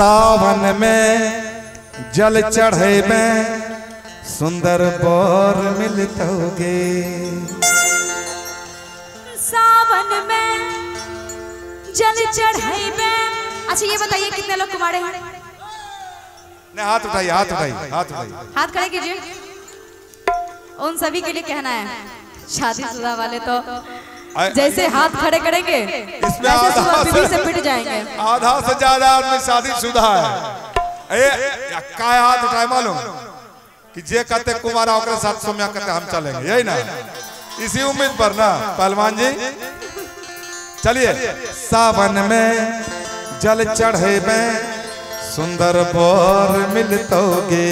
सावन में जल चढ़े में सुंदर बोर मिलतोगे सावन में जल चढ़े में। अच्छा ये बताइए कितने लोग कुमारे हैं? नहीं हाथ उठाइए हाथ उठाइए हाथ उठाइए। हाथ खड़े कीजिए। उन सभी के लिए कहना है शादीशुदा वाले तो जैसे हाथ खड़े करेंगे इसमें आधा से- से पिट जाएँगे। आधा से ज़्यादा आदमी शादीशुदा है। ए काय हाथ उठाए मालूम? कि जे कहते कुमारा ओकरे साथ सोम्या कहते हम चलेंगे। यही ना? इसी उम्मीद पर ना पहलवान जी? चलिए सावन में जल चढ़े में सुंदर बोर मिलतोगे।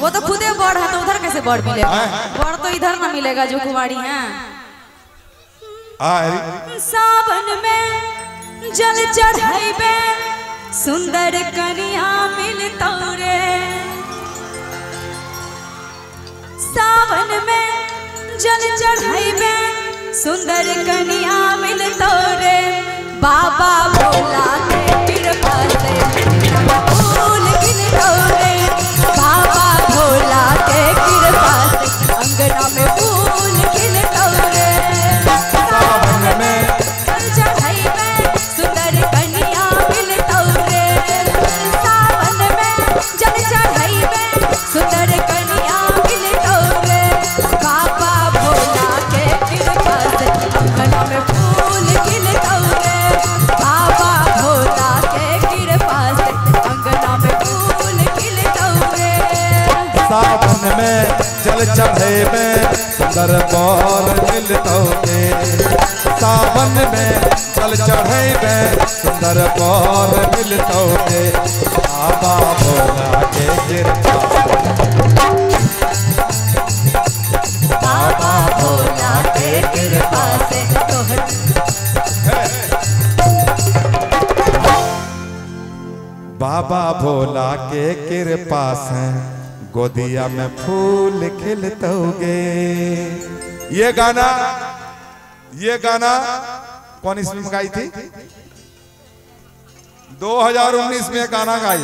वो तो खुदे बोर है तो उधर कैसे बड़ मिलेगा? बड़ तो इधर ना मिलेगा जो कुमारी हैं। आए। सावन में जल चढ़ाइबे, सुंदर कन्या मिल रे सावन में जल चढ़ाइबे, सुंदर कन्या मिलतौ रे बाबा भोला के कृपा से सुंदर बोर मिलतोगे सावन में जल चढ़े में सुंदर बोर मिलतोगे बाबा भोला के कृपा। बाबा भोला के कृपा से बाबा भोला के कृपा से गोदिया में फूल खिलतोगे। ये गाना ये गाना कौन इसमें गाई थी? 2019 में गाना गाई।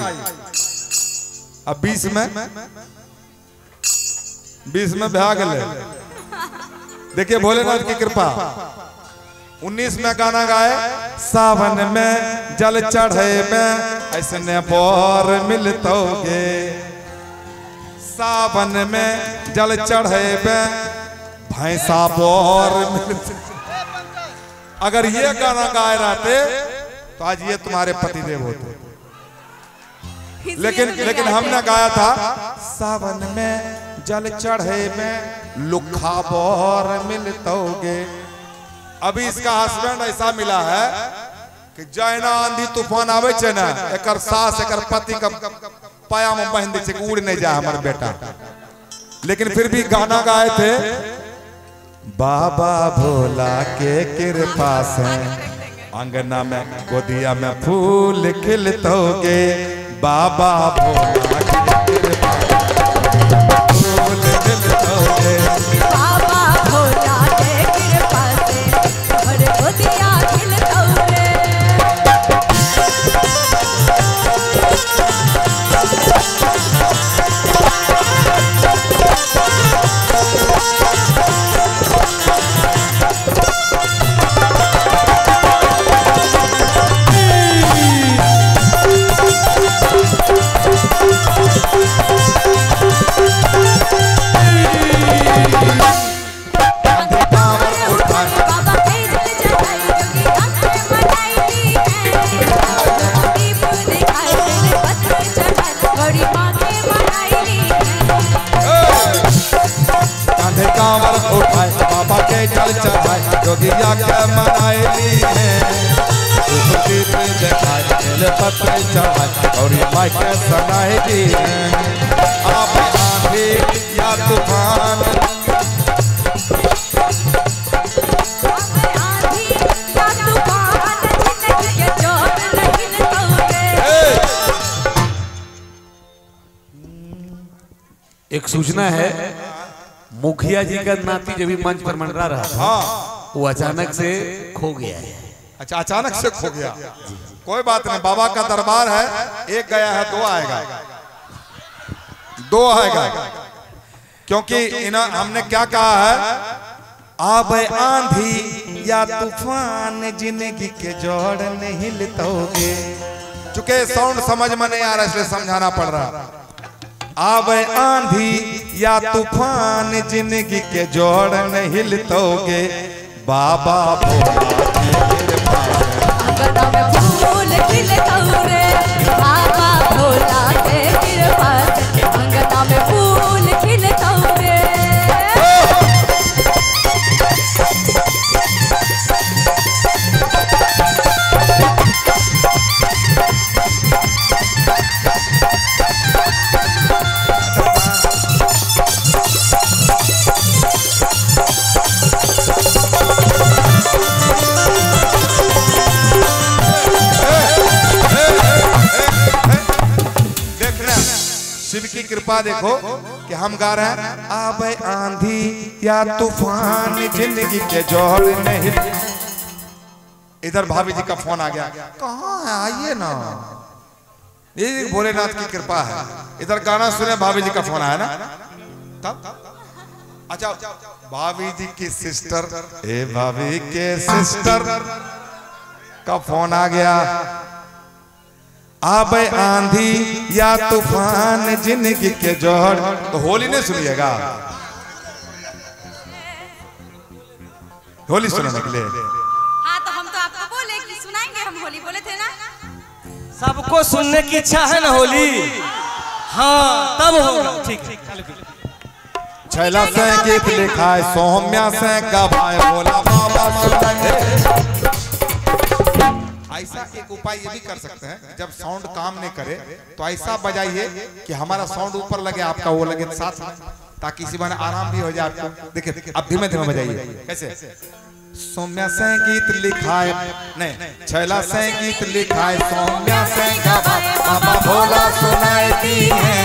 अब 20 में? 20 में भाग गए। देखिए भोलेनाथ की कृपा। 19 में गाना गाए, सावन में जल चढ़े में ऐसने बोर मिलतोगे। सावन में जल चढ़े में भैंसा बोर अगर ये गाना गाए रहते तो आज ये तुम्हारे पतिदेव होते। लेकिन लेकिन हमने गाया था, सावन में जल चढ़े में लुखा बोर मिलतोगे अभी इसका हस्बैंड ऐसा मिला है कि जैना आंधी तूफ़ान आवे ना, एकर सास एक पति का पाया में बहन दे उड़ नहीं जाए हमारे बेटा। लेकिन फिर भी गाना गाए थे, बाबा भोला के कृपा से अंगना में, गोदिया में फूल खिलतोगे बाबा भोला जोगिया के मनाएली है पत्र और माई के है आप आंधी या तूफ़ान। एक सूचना है मुखिया जी का नाती जब भी मंच पर मंडरा रहा था हाँ। वो अचानक से खो गया है। अच्छा अचानक से खो गया। कोई बात नहीं, बाबा का दरबार है, एक गया है, दो आएगा। दो आएगा। क्योंकि इन्हें हमने क्या कहा है? आब आंधी या तूफ़ान ज़िंदगी के जोड़ नहीं हिलतोगे चूँकि साउंड समझ में नहीं आ रहा, इसलिए समझाना पड़ रहा। आब आंधी या तूफ़ान ज़िंदगी के जोड़ नहीं हिलतोगे बाबा भोला शिव की कृपा देखो कि हम गा रहे हैं। आब आंधी या तूफ़ान, ज़िंदगी के जोड़ नहीं। इधर भाभी जी का फ़ोन आ गया। कहाँ है? आइए ना। ये भोलेनाथ की कृपा है। इधर गाना सुने, भाभी जी का फ़ोन आया ना। तब। अच्छा भाभी जी की सिस्टर, ए भाभी के सिस्टर का फ़ोन आ गया। आब आंधी या तूफ़ान ज़िंदगी के जोड़ तो होली नहीं सुनिएगा। होली सुनने के लिए। हाँ तो हम तो आपको बोले कि सुनाएँगे हम होली बोले थे ना? सबको सुनने की इच्छा है ना होली? हाँ तब होगा ठीक है छैला से गीत लिखा है सौम्या से गवाए बोला बाबा सुनाए ऐसा एक उपाय ये भी कर सकते हैं जब साउंड काम नहीं करे तो ऐसा बजाइए कि हमारा साउंड ऊपर लगे आपका वो लगे साथ ताकि इसी बहाने आराम भी हो जाए आपको। देखिए अब धीमे धीमे बजाइए। कैसे? सौम्या से गीत लिखाए। नहीं छैला से गीत लिखाए। सौम्या से गवाए बाबा भोला सुनाती है।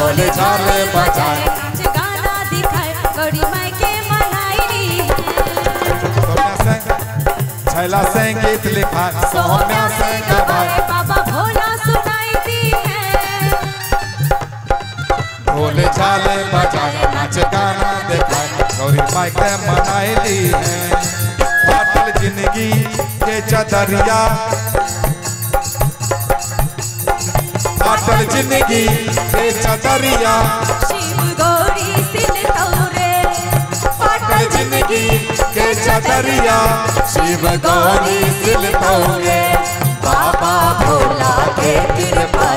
बोले झाले बजाए। छैला से गीत लिखाए सौम्या से गवाए बाबा भोला सुनाई दी है। भोले झाले बजाए नाच गाना दिखाए गौरी माई के मनाई ली है। पाटल ज़िंदगी के चदरिया। पाटल ज़िंदगी के चदरिया। शिव गौरी सिल तौरे। पाटल ज़िंदगी के चटरिया शिव गौरी सिल बाबा भोला के कृपा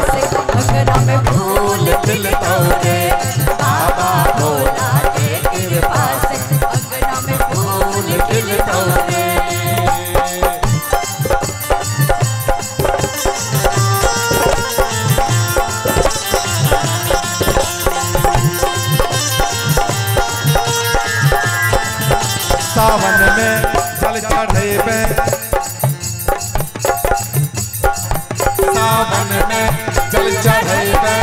सावन में जल चढ़े पे। सावन में जल चढ़ेबे